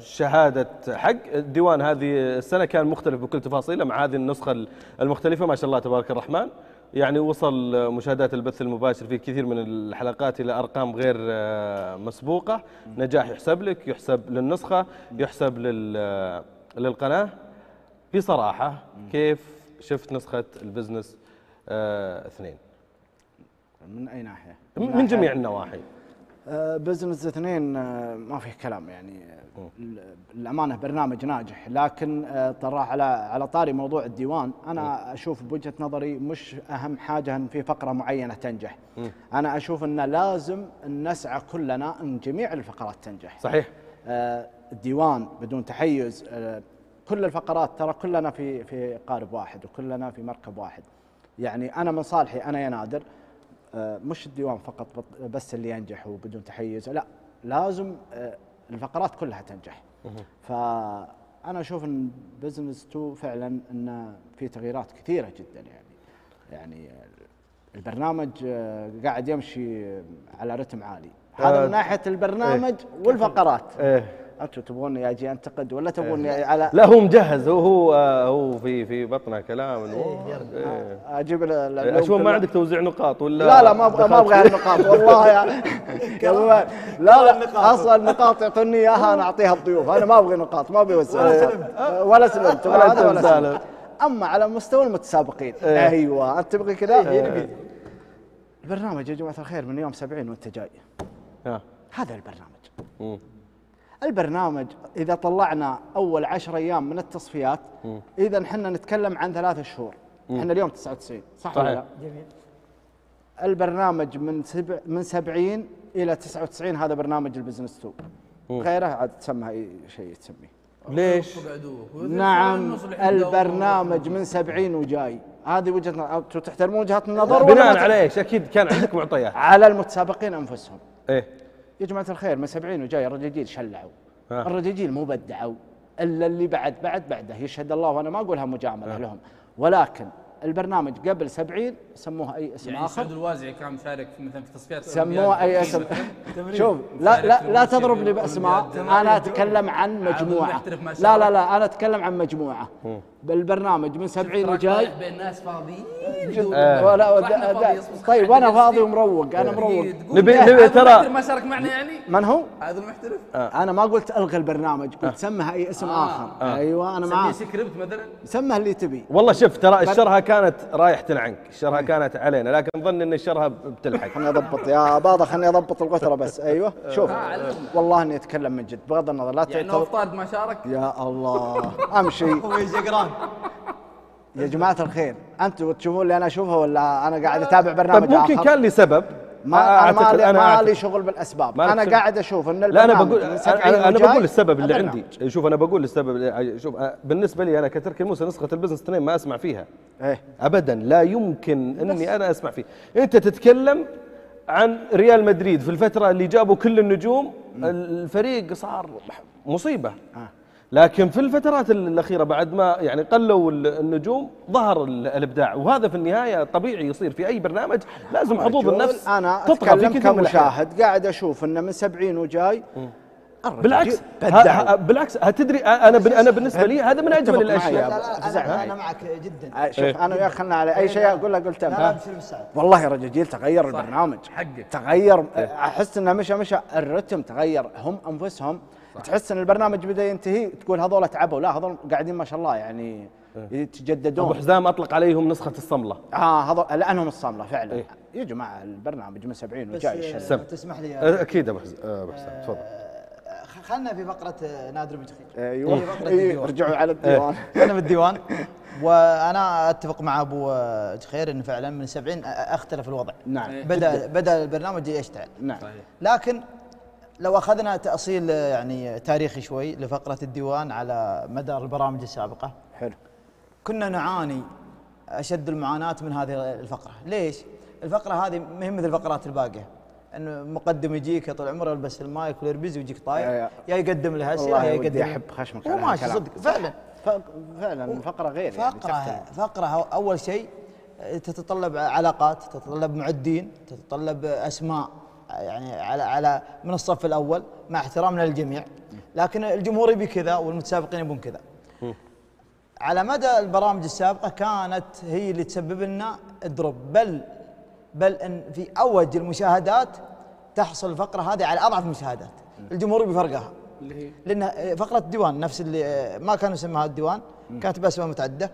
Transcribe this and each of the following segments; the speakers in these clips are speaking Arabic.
شهادة حق. الديوان هذه السنة كان مختلف بكل تفاصيله مع هذه النسخة المختلفة ما شاء الله تبارك الرحمن. يعني وصل مشاهدات البث المباشر في كثير من الحلقات إلى أرقام غير آه، مسبوقة. نجاح يحسب لك يحسب للنسخة يحسب لل- للقناة. بصراحة كيف شفت نسخة البزنس آه، اثنين؟ من أي ناحية؟ من جميع النواحي. آه، بزنس اثنين آه، ما فيه كلام يعني. آه، ال- الأمانة برنامج ناجح لكن آه، طرح على على طاري موضوع الديوان أنا أشوف بوجهة نظري مش أهم حاجة إن في فقرة معينة تنجح. أنا أشوف إن لازم نسعى كلنا إن جميع الفقرات تنجح. صحيح. آه، الديوان بدون تحيز آه، كل الفقرات ترى كلنا في في قارب واحد وكلنا في مركب واحد. يعني أنا من صالحي أنا يا نادر. آه، مش الديوان فقط بس اللي ينجح وبدون تحيز. لا لازم آه، الفقرات كلها تنجح. فأنا أشوف إن بزنس 2 فعلا انه في تغييرات كثيرة جدا يعني. يعني البرنامج آه، قاعد يمشي على رتم عالي. هذا آه، من ناحية البرنامج والفقرات. إيه. أنتم تبغوني أجي أنتقد ولا تبغوني على لا هو مجهز. هو هو آه، هو في في بطنه كلام. إنه إيه. أجيب اللوم أشوف ما؟ عندك توزيع نقاط ولا لا لا ما أبغى ما أبغى هالنقاط والله يا يا لا لا أصلا النقاط يعطوني إياها أنا أعطيها الضيوف. أنا ما أبغى نقاط ما أبغى ولا سلمت. ولا سلمت. ولا. سلمت. أما على مستوى المتسابقين. إيه. أيوه أنت تبغي كذا؟ البرنامج يا جماعة الخير من يوم 70 وأنت جاي. آه. هذا البرنامج. مم. البرنامج إذا طلعنا أول عشر أيام من التصفيات إذا إحنا نتكلم عن ثلاثة شهور. إحنا اليوم 99 صح ولا. لا؟ البرنامج من سبع من 70 إلى 99 هذا برنامج البزنس 2 غيره عاد تسمى أي شيء تسميه. ليش؟ نعم البرنامج من 70 وجاي. هذه وجهة نظر تحترمون وجهه النظر؟ بناء إيش؟ أكيد كان عندك معطيات على المتسابقين أنفسهم. إيه. يا جماعة الخير من 70 وجاي الرجاجيل شلعوا. الرجاجيل مو بدعوا. إلا اللي بعد بعد بعده. يشهد الله وأنا ما أقولها مجاملة لهم. ولكن البرنامج قبل 70 سموه أي اسم يعني آخر. سعود الوازعي كان مشارك مثلا في تصفيات سموه أي اسم. شوف لا لا لا تضربني بأسماء. أنا أتكلم عن مجموعة. لا. لا لا أنا أتكلم عن مجموعة. بالبرنامج من 70 تراك وجاي. رايح بين ناس فاضيين. ولا يصبح طيب وأنا. فاضي ومروق أنا مروق. تقول نبي- نبي هذا ترى- المحترف ما شارك معنا يعني؟ من هو؟ هذا المحترف. أنا ما قلت ألغي البرنامج قلت سمها أي اسم آه. آخر. أيوه أنا سميه معاك. سكريبت مثلا؟ سمها اللي تبي. والله شوف ترى الشرها كانت رايحة عنك الشرها كانت علينا لكن ظن إن الشرها بتلحق. خلني أضبط يا باضة خلني أضبط الغثره بس. أيوه شوف والله إني أتكلم من جد بغض النظر لا يعني تعتبر ما شارك يا الله أمشي. هو يا جماعة الخير أنتم تشوفون اللي أنا أشوفه ولا أنا قاعد أتابع برنامج طيب ممكن آخر؟ كان لي سبب. ما ما أعتقد- لي ما لي شغل بالأسباب. ما شغل. قاعد أشوف إن لا البرنامج بقول من 70 أنا, أنا وجاي بقول السبب اللي. عندي. شوف أنا بقول السبب شوف أه، بالنسبة لي أنا كتركي موسى نسخة البزنس اثنين ما أسمع فيها. إيه. ابدا. لا يمكن إني أنا أسمع فيه. أنت تتكلم عن ريال مدريد في الفترة اللي جابوا كل النجوم الفريق صار مصيبة. آه. لكن في الفترات الأخيرة بعد ما يعني قلوا النجوم ظهر ال- الإبداع وهذا في النهاية طبيعي يصير في أي برنامج لازم حظوظ رجل، النفس تطغى في أتكلم الأحيان. كمشاهد قاعد أشوف إنه من 70 وجاي الرجل بالعكس. ها- بالعكس هتدري أنا أنا بالنسبة لي هذا من أجمل الأشياء. لا لا فزع أنا معك جدا آه، شوف إيه. أنا وياك خلنا على أي شيء أقول له قلت أنا. والله يا رجال تغير البرنامج حقك. تغير أحس إنه مشى مشى الرتم تغير هم أنفسهم تحس إن البرنامج بدأ ينتهي تقول هذول تعبوا. لا هذول قاعدين ما شاء الله يعني ابو يتجددون. حزام أطلق عليهم نسخة الصملة. آه هذول لأنهم الصامله فعلا. إيه. يا جماعة البرنامج من 70 بس وجاي آه، الشلة. سم. تسمح لي يا- أه، أكيد أبو أه، أبو حسام تفضل. آه، خلنا في فقرة آه، نادر بن أيوه إيه، الديوان. رجعوا على الديوان. أنا بالديوان وأنا أتفق مع أبو آه، جخير إن فعلا من 70 أختلف الوضع. نعم. بدا بدأ البرنامج يشتعل نعم. لكن لو أخذنا تأصيل يعني تاريخي شوي لفقرة الديوان على مدار البرامج السابقة حلو كنا نعاني أشد المعاناة من هذه الفقرة، ليش؟ الفقرة هذه ما هي مثل الفقرات الباقية انه مقدم يجيك يا طول عمره يلبس المايك ويربز ويجيك طاير يا. يقدم له اسئله يا يقدم أحب خشمك هو ماشي. صدق فعلا فعلا فقرة غير يعني فقرة تختلف. فقرة أول شيء تتطلب علاقات تتطلب معدين تتطلب أسماء يعني على على من الصف الأول مع احترامنا للجميع. لكن الجمهور يبي كذا والمتسابقين يبون كذا. على مدى البرامج السابقة كانت هي اللي تسبب لنا دروب بل بل إن في أوج المشاهدات تحصل الفقرة هذه على أضعف المشاهدات. الجمهور يبي فرقها. اللي هي؟ لأن فقرة الديوان نفس اللي ما كانوا يسموها الديوان كانت باسماء متعددة.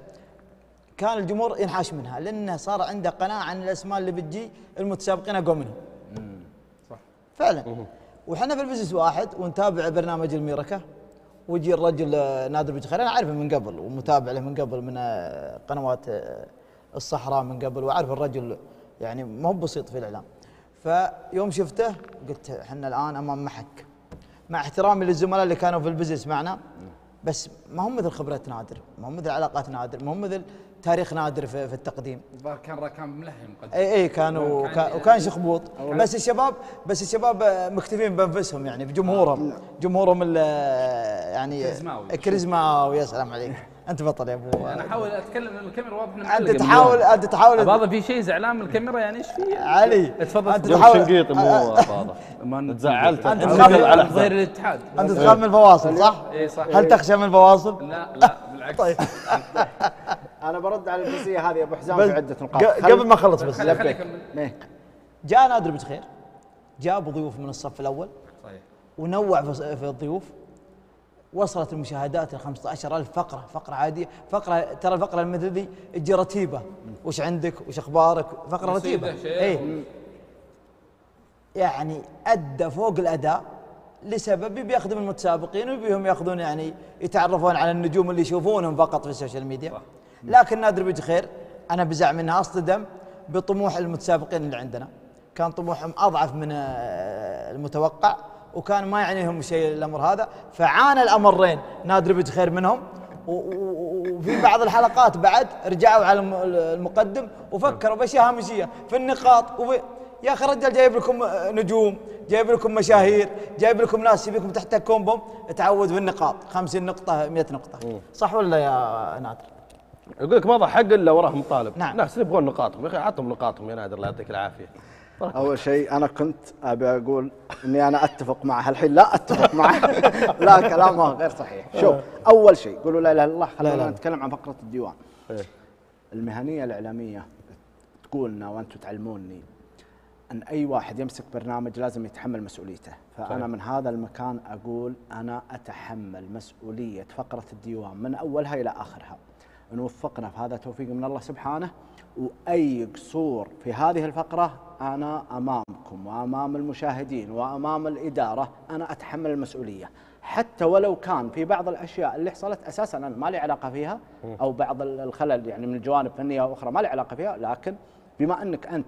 كان الجمهور ينحاش منها. لأنه صار عنده قناعة عن الأسماء اللي بتجي المتسابقين أقوى منهم. فعلا. وحنا في البزنس واحد ونتابع برنامج الميركة ويجي الرجل آه، نادر بن أنا عارفه من قبل ومتابع له من قبل من آه، قنوات آه، الصحراء من قبل وعارف الرجل يعني ما هو بسيط في الإعلام. فيوم شفته قلت إحنا الآن أمام محك. مع احترامي للزملاء اللي كانوا في البزنس معنا بس ما هم مثل خبرة نادر ما هم مثل علاقات نادر ما هم مثل تاريخ نادر في, في التقديم. الظاهر كان راكان ملهم قد اي اي كانوا كان- كان وكان شخبوط بس الشباب بس الشباب آه، مكتفين بأنفسهم يعني بجمهورهم. جمهورهم ال- آه، يعني كاريزماوي. كاريزماوي. يا سلام عليك. أنت بطل يا أبو. أنا أحاول أتكلم لأن الكاميرا واضح أنت من تحاول. أنت تحاول بعض في شيء زعلان من الكاميرا يعني؟ إيش في؟ علي تفضل. أنت تحاول شنقيط مو واضح ما تزعلت. على تخاف- على ظهير الاتحاد. أنت تخاف من الفواصل صح؟ اي صح. هل تخشى من الفواصل؟ لا لا بالعكس. طيب. أنا برد على الجزئيه هذه يا أبو حزام في عدة نقاط. قبل ما أخلص بس. خلي خلي اكمل إيه. جاء نادر بن جابوا ضيوف من الصف الأول. صحيح. ونوع في في الضيوف. وصلت المشاهدات ل 15000 فقرة فقرة عادية فقرة ترى الفقرة مثل ذي تجي رتيبة. وش عندك؟ وش أخبارك؟ فقرة رتيبة. اي يعني أدى فوق الأداء لسبب بيخدم المتسابقين وبيهم ياخذون يعني يتعرفون على النجوم اللي يشوفونهم فقط في ال social media. لكن نادر بن خير. أنا بزعم إنها اصطدم بطموح المتسابقين اللي عندنا. كان طموحهم أضعف من آه، المتوقع وكان ما يعنيهم شيء الأمر هذا. فعانى الأمرين. نادر بن خير منهم. وفي بعض الحلقات بعد رجعوا على الم- المقدم وفكروا بأشياء هامشية. في النقاط وفي يا أخي الرجال جايب لكم آه، نجوم جايب لكم مشاهير جايب لكم ناس يبيكم تحت كومبوم. تعود في النقاط. 50 نقطة 100 نقطة. صح ولا يا نادر؟ يقول لك ما ضحك إلا وراهم طالب نعم. ناس يبغون نقاطهم يا أخي عطهم نقاطهم يا نادر الله يعطيك العافية. أول شيء أنا كنت أبي أقول إني أنا أتفق معه. الحين لا أتفق معه. لا كلامه غير صحيح. شوف أول شيء قولوا لا إله إلا الله لا خلينا. نتكلم عن فقرة الديوان. إيه. المهنية الإعلامية تقولنا وأنتم تعلموني أن أي واحد يمسك برنامج لازم يتحمل مسؤوليته. فأنا. من هذا المكان أقول أنا أتحمل مسؤولية فقرة الديوان من أولها إلى آخرها. أن وفقنا في هذا توفيق من الله سبحانه. وأي قصور في هذه الفقرة أنا أمامكم وأمام المشاهدين وأمام الإدارة أنا أتحمل المسؤولية. حتى ولو كان في بعض الأشياء اللي حصلت أساسا أنا ما لي علاقة فيها أو بعض الخلل يعني من الجوانب فنية أخرى ما لي علاقة فيها. لكن بما أنك أنت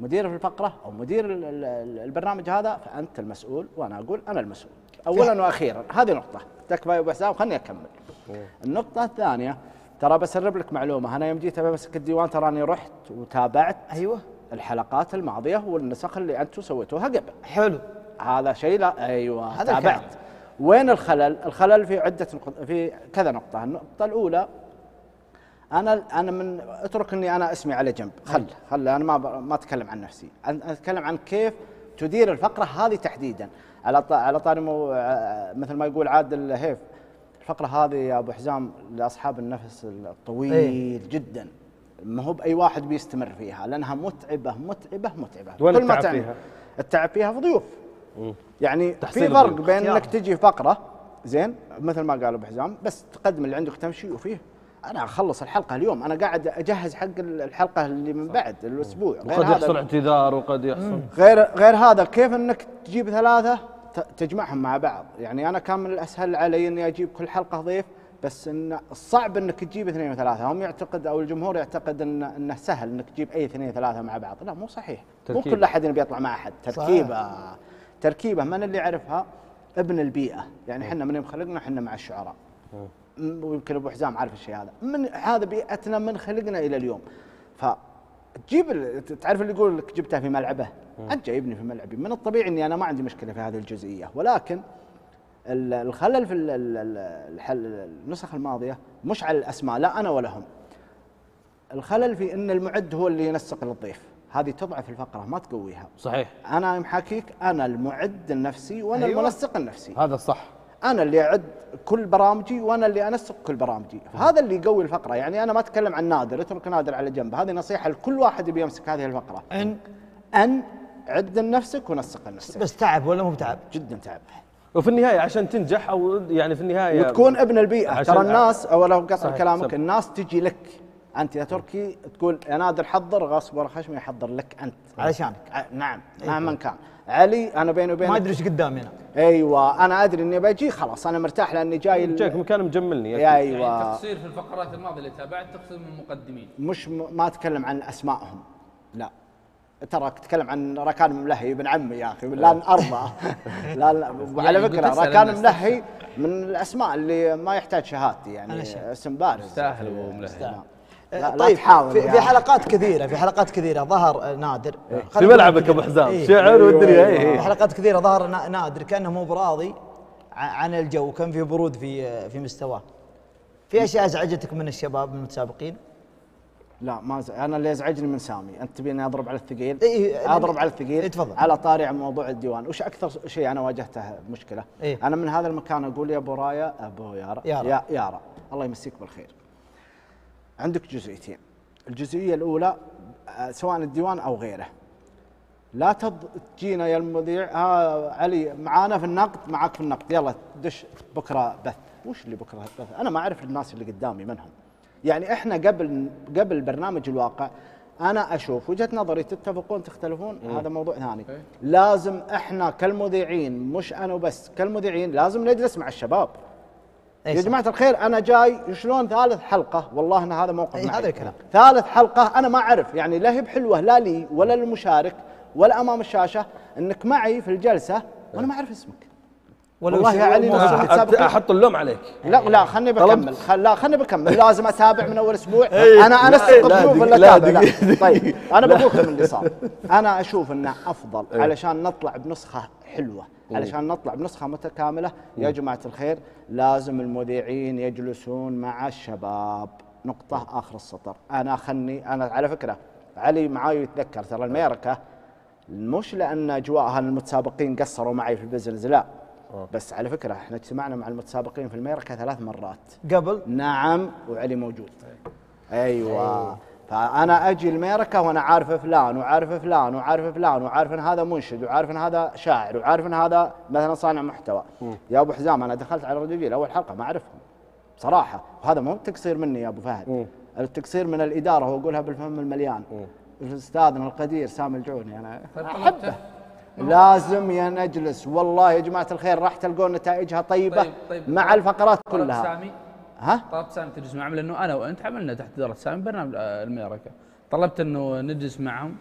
مدير في الفقرة أو مدير ال- ال- البرنامج هذا فأنت المسؤول وأنا أقول أنا المسؤول. اولا وأخيرا هذه نقطة. تكفى يا أبو حسام خلني أكمل. النقطة الثانية ترى بسرب لك معلومة. أنا يوم جيت بمسك الديوان تراني رحت وتابعت أيوه. الحلقات الماضية والنسخ اللي أنتم سويتوها قبل. حلو. هذا شيء لا أيوه هذا تابعت. الكلام. وين الخلل؟ الخلل في عدة نقط في كذا نقطة، النقطة الأولى أنا أنا من اترك إني أنا اسمي على جنب، خل خل أنا ما ما أتكلم عن نفسي، أنا أتكلم عن كيف تدير الفقرة هذه تحديدا، على على طاري ع- مثل ما يقول عادل هيف الفقرة هذه يا أبو حزام لأصحاب النفس الطويل إيه. جدا. ما هو بأي واحد بيستمر فيها لأنها متعبة متعبة متعبة. وين كل ما التعب فيها؟ التعب فيها في ضيوف. يعني في فرق. بين اختيار. انك تجي فقرة زين مثل ما قال أبو حزام بس تقدم اللي عندك تمشي وفيه. أنا أخلص الحلقة اليوم أنا قاعد أجهز حق الحلقة اللي من بعد الأسبوع. وقد يحصل اعتذار وقد يحصل. غير غير هذا كيف إنك تجيب ثلاثة تجمعهم مع بعض. يعني أنا كان من الأسهل علي إني أجيب كل حلقة ضيف بس إن الصعب إنك تجيب اثنين وثلاثة. هم يعتقد أو الجمهور يعتقد ان إنه سهل إنك تجيب أي اثنين ثلاثة مع بعض. لا مو صحيح. مو. كل أحد يبي يطلع مع أحد. تركيبة. تركيبة. من اللي يعرفها؟ ابن البيئة. يعني إحنا من يوم خلقنا إحنا مع الشعراء. ويمكن أبو حزام عارف الشيء هذا. من هذا بيئتنا من خلقنا إلى اليوم. فتجيب ال- تعرف اللي يقول لك جبتها في ملعبه؟ أنت جايبني في ملعبي. من الطبيعي إني أنا ما عندي مشكلة في هذه الجزئية. ولكن ال- الخلل في ال- ال- ال- الحل النسخ الماضية مش على الأسماء لا أنا ولا هم. الخلل في إن المعد هو اللي ينسق للضيف. هذه تضعف الفقرة ما تقويها. صحيح. أنا محاكيك أنا المعد النفسي وأنا أيوة. المنسق النفسي. هذا الصح. أنا اللي أعد كل برامجي وأنا اللي أنسق كل برامجي. هذا اللي يقوي الفقرة. يعني أنا ما أتكلم عن نادر اترك نادر على جنب. هذه نصيحة لكل واحد يبي يمسك هذه الفقرة. أن؟ أن عد لنفسك ونسق لنفسك بس تعب ولا مو بتعب؟ جدا تعب. وفي النهاية عشان تنجح أو يعني في النهاية وتكون ابن البيئة. ترى الناس أو لو قصر صحيح، كلامك. الناس تجي لك. أنت يا تركي تقول يا نادر حضر غصب ورا خشمي يحضر لك أنت. علشانك. نعم مهما كان. علي أنا بيني ما وبينك أدري إيش قدامي أنا. أيوه أنا أدري إني بجي خلاص أنا مرتاح لأني جاي ال- جاك مكان مجملني. يا أكيد. يعني أيوه تقصير في الفقرات الماضية اللي تابعت تقصير من المقدمين. مش م- ما أتكلم عن أسمائهم. لا. ترى اتكلم عن ركان ملهي ابن عمي يا أخي لا ارضى لا لا وعلى يعني فكرة بتسأل ركان ملهي من الأسماء اللي ما يحتاج شهادتي يعني. اسم بارز. يستاهل أبو ملهي. لا, لا طيب تحاول في, يا في. حلقات كثيرة في حلقات كثيرة ظهر نادر في خلينا ملعبك أبو حزام إيه. شعر والدنيا اي في إيه. حلقات كثيرة ظهر نا- نادر كأنه مو براضي عن الجو كان في برود في في مستواه في أشياء أزعجتك من الشباب المتسابقين لا ما ز... أنا اللي يزعجني من سامي أنت تبيني أضرب على الثقيل إيه، أضرب على الثقيل إيه، تفضل. على طاري عن موضوع الديوان وش أكثر شيء أنا واجهته مشكلة إيه. أنا من هذا المكان أقول يا أبو رايه أبو يارا يارا. يا يارا الله يمسيك بالخير عندك جزئيتين. الجزئية الأولى آه، سواء الديوان أو غيره. لا تض... تجينا يا المذيع ها علي معانا في النقد؟ معاك في النقد. يلا دش بكرة بث. وش اللي بكرة بث؟ أنا ما أعرف الناس اللي قدامي منهم. يعني إحنا قبل قبل برنامج الواقع أنا أشوف وجهة نظري تتفقون تختلفون هذا موضوع ثاني. لازم إحنا كالمذيعين مش أنا وبس كالمذيعين لازم نجلس مع الشباب. يا. جماعة الخير أنا جاي شلون ثالث حلقة والله إن هذا موقف معي. هذا الكلام. ثالث حلقة أنا ما أعرف يعني لا هي بحلوة لا لي ولا للمشارك ولا أمام الشاشة إنك معي في الجلسة وأنا ما أعرف اسمك ولو والله يا علي. أحط- تسابق. أحط اللوم عليك. لا لا خلني. بكمل. خل لا خلني بكمل. لازم اتابع من أول أسبوع. إيه، أنا انسق دقيقة، ولا لا، اتابع لا. دقيقة. طيب أنا بقول لكم اللي صار أنا أشوف إنه أفضل إيه. علشان نطلع بنسخة حلوة. علشان نطلع بنسخة متكاملة. يا جماعة الخير لازم المذيعين يجلسون مع الشباب. نقطة آخر السطر. أنا خلني أنا على فكرة علي معاي يتذكر ترى الميركة مش لأن اجواءها المتسابقين قصروا معي في البزنس لا بس على فكرة إحنا اجتمعنا مع المتسابقين في الميركة ثلاث مرات. قبل؟ نعم وعلي موجود. أيوه. فأنا أجي الميركة وأنا عارف فلان وعارف فلان وعارف فلان وعارف إن هذا منشد وعارف إن هذا شاعر وعارف إن هذا مثلا صانع محتوى. يا أبو حزام أنا دخلت على الرجل أول حلقة ما أعرفهم. صراحة. وهذا مو تقصير مني يا أبو فهد. التقصير من الإدارة واقولها بالفم المليان. استاذنا القدير سامي الجعوني أنا طيب أحبه. طلبته لازم يا نجلس. والله يا جماعة الخير راح تلقون نتائجها طيبة طيب طيب. مع الفقرات طلبت كلها. سامي. ها؟ طلبت سامي تجلس معهم لأنه أنا وأنت عملنا تحت إدارة سامي برنامج آه، الميركة. طلبت إنه نجلس معهم.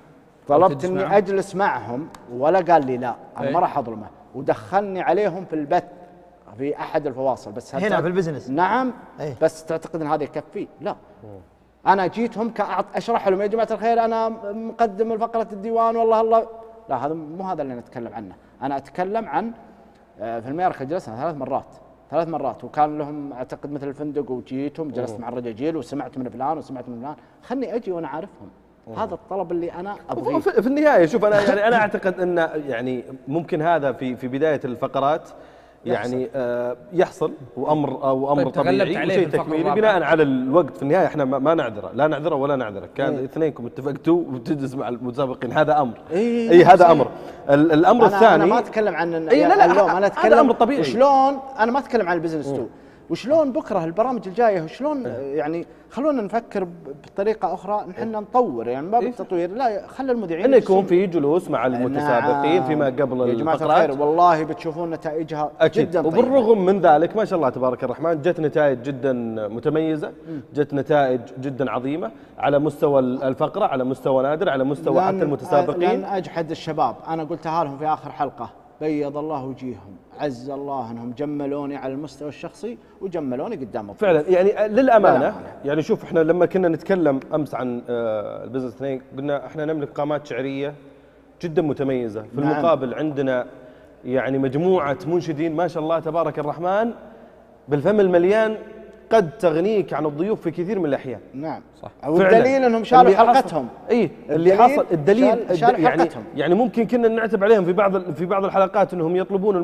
طلبت إني معهم. أجلس معهم ولا قال لي لا. أنا إيه. ما راح أظلمه. ودخلني عليهم في البث في أحد الفواصل. بس هنا في البزنس. نعم. إيه. بس تعتقد إن هذا يكفي؟ لا. أنا جيتهم كأعط أشرح لهم يا جماعة الخير أنا مقدم الفقرة الديوان والله الله. لا هذا مو هذا اللي نتكلم عنه. أنا أتكلم عن آه، في الميركه جلسنا ثلاث مرات ثلاث مرات وكان لهم أعتقد مثل الفندق وجيتهم جلست مع الرجاجيل وسمعت من فلان وسمعت من فلان. خلني أجي وأنا عارفهم هذا الطلب اللي أنا ابغيه في النهاية شوف أنا يعني أنا أعتقد أن يعني ممكن هذا في في بداية الفقرات يعني آه يحصل وأمر أو أمر طيب تغلبت طبيعي وشيء تكميلي. بناء على الوقت في النهاية إحنا ما ما نعذره لا نعذره ولا نعذره كان اثنينكم اتفقتوا وتجلس مع المتسابقين هذا أمر. إيه، اي هذا. أمر. ال- الأمر أنا الثاني أنا ما أتكلم عن إي، لا، لا، اللوم هذا- أنا هذا أتكلم أمر طبيعي. وشلون أنا ما أتكلم عن البزنس two. وشلون بكره البرامج الجاية وشلون يعني خلونا نفكر بطريقة أخرى نحن نطور يعني ما بالتطوير لا خلي المذيعين إنه يكون. في جلوس مع المتسابقين نعم. فيما قبل يا جماعة الخير والله بتشوفون نتائجها أكيد. جدا طيبة. وبالرغم من ذلك ما شاء الله تبارك الرحمن جت نتائج جدا متميزة جت نتائج جدا عظيمة على مستوى الفقرة على مستوى نادر على مستوى حتى المتسابقين. لن أجحد الشباب. أنا قلتها لهم في آخر حلقة بيض الله وجيههم. عز الله انهم جملوني على المستوى الشخصي وجملوني قدام الضيوف. فعلا يعني للأمانة للأمانة. يعني شوف إحنا لما كنا نتكلم أمس عن آه، البزنس اثنين قلنا إحنا نملك قامات شعرية جدا متميزة في نعم. المقابل عندنا يعني مجموعة منشدين ما شاء الله تبارك الرحمن بالفم المليان قد تغنيك عن الضيوف في كثير من الأحيان نعم صح. والدليل إنهم شالوا حلقتهم إي اللي حصل الدليل شال- شالوا يعني حلقتهم. يعني ممكن كنا نعتب عليهم في بعض في بعض الحلقات إنهم يطلبون